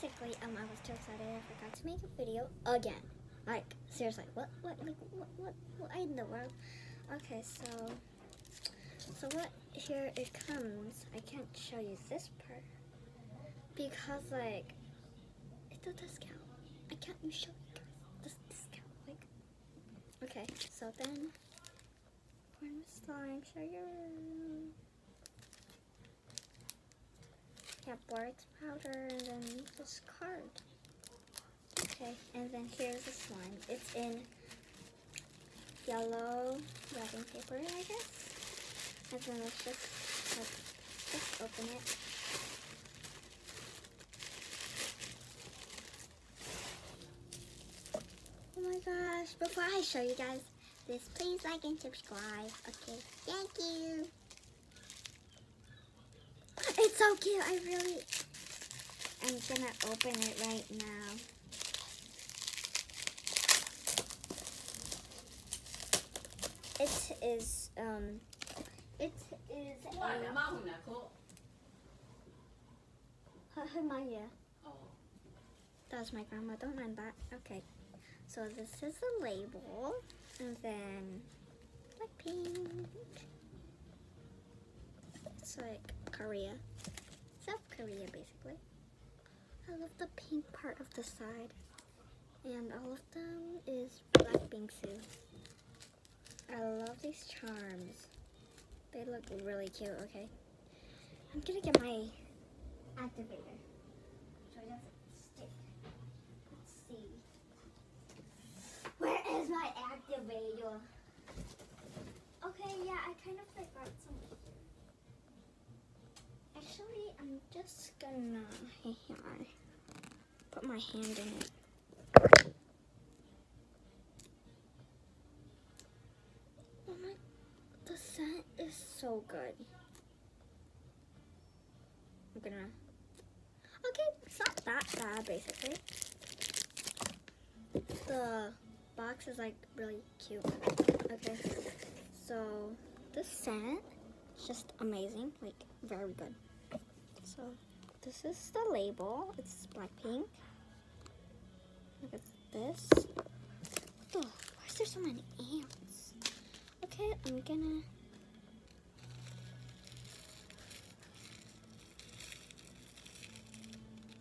basically, um, I was too excited. I forgot to make a video again. Like, seriously, what, what, like, what, what, what in the world? Okay, so, so what, here it comes. I can't show you this part. Because, like, it's a discount. I can't show you guys this discount. Like, okay, so then. Borax powder, and then this card. Okay, and then here's the slime. It's in yellow wrapping paper, I guess. And then let's just, let's just open it. Oh my gosh, before I show you guys this, please like and subscribe. Okay, thank you. It's so cute. I really, I'm gonna open it right now. It is, um, it is a, Maya. That was my grandma. Don't mind that. Okay. So this is the label, and then Blackpink. It's like Korea, South Korea, basically. I love the pink part of the side, and all of them is Blackpink too. I love these charms. They look really cute. Okay, I'm gonna get my activator. So it doesn't stick. Let's see. Where is my activator? Okay, yeah, I kind of forgot something here. Actually, I'm just gonna here, put my hand in it. Oh my, the scent is so good. I'm gonna. Okay, it's not that bad, basically. The box is like really cute. Okay, so this scent is just amazing, like very good. So this is the label. It's Blackpink. Look at this. What the? Why is there so many ants? Okay, I'm gonna.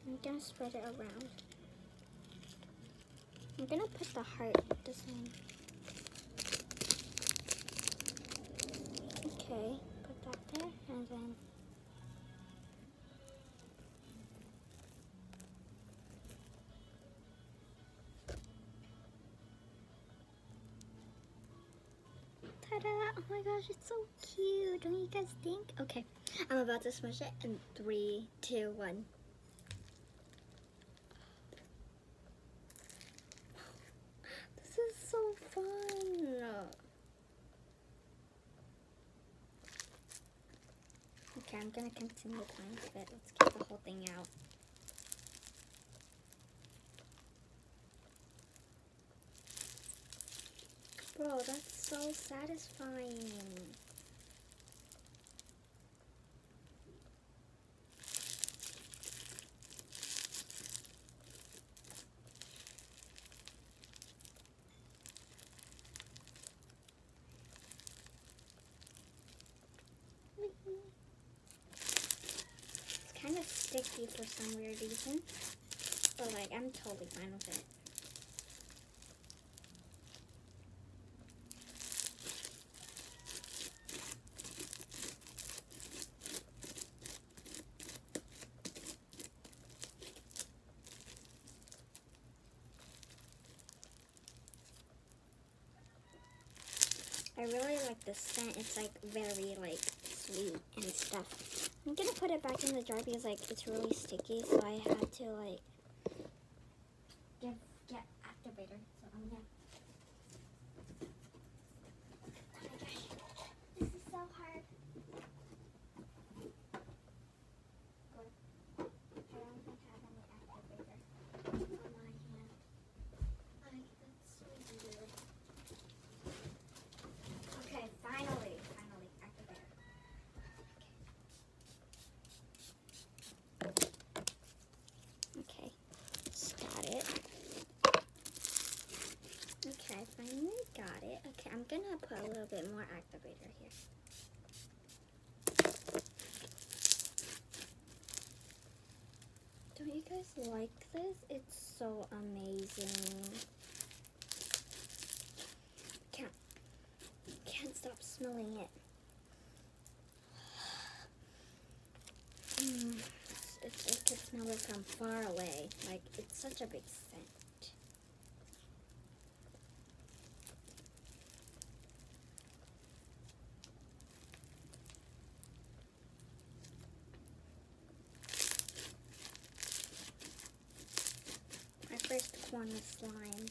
I'm gonna spread it around. I'm gonna put the heart design. Okay, put that there and then Ta-da! Oh my gosh, it's so cute. Don't you guys think? Okay, I'm about to smush it in three, two, one. This is so fun. Okay, I'm gonna continue playing with it. Let's get the whole thing out. Bro, that's so satisfying. It's kind of sticky for some weird reason, but like I'm totally fine with it. I really like the scent. It's like very like sweet and stuff. I'm gonna put it back in the jar because like it's really sticky, so I had to like get get activator. So I'm gonna. Oh my gosh, this is so hard. Good. I don't even have any activator on my hand. Like that's sweet and good. Okay, finally, finally, activator. Okay. Okay. Okay, I'm gonna put a little bit more activator here. Don't you guys like this? It's so amazing. Can't can't stop smelling it. Mm, it's, it can smell it from far away. Like it's such a big scent. My slime.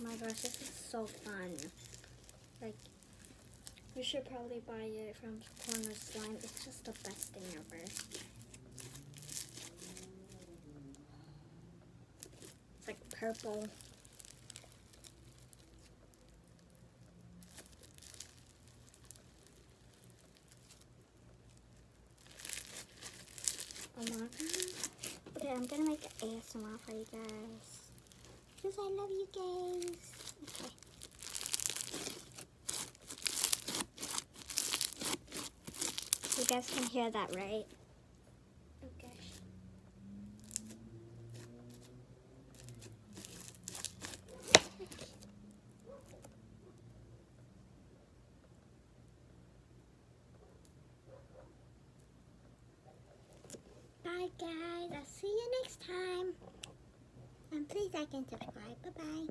Oh my gosh, this is so fun. Like, we should probably buy it from Cornwithslime. It's just the best thing ever. It's like purple. God. Okay, I'm gonna make an ASMR for you guys. Because I love you guys. Okay. You guys can hear that, right? Okay. Bye guys, I'll see you next time. And please like and subscribe. Bye bye.